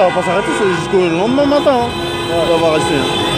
ça, va pas s'arrêter jusqu'au lendemain matin. Hein. Ça va rester.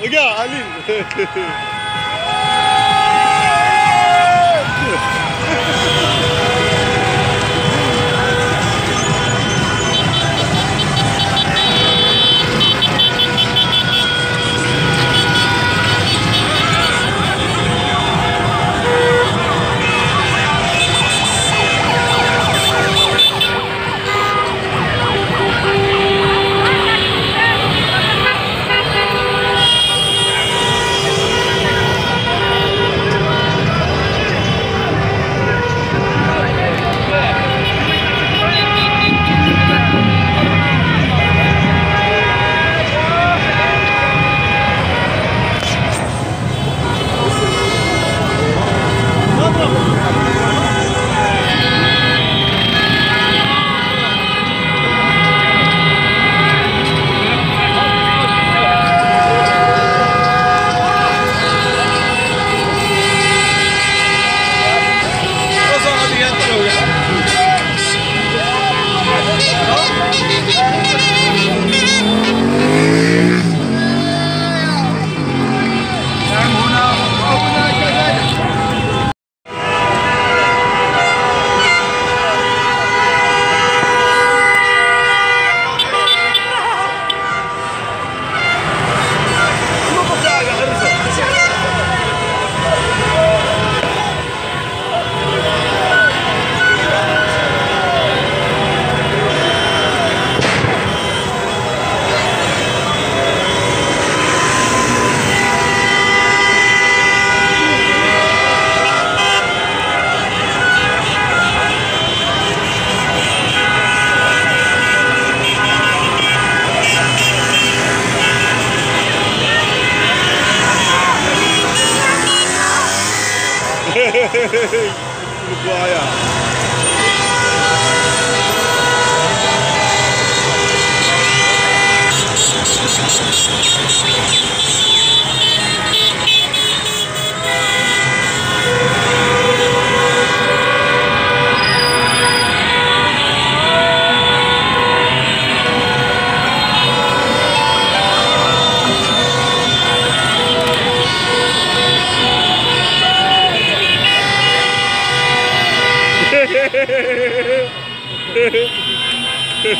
Regarde, regarde,